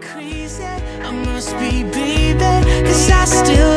crazy. I must be baby, cause I still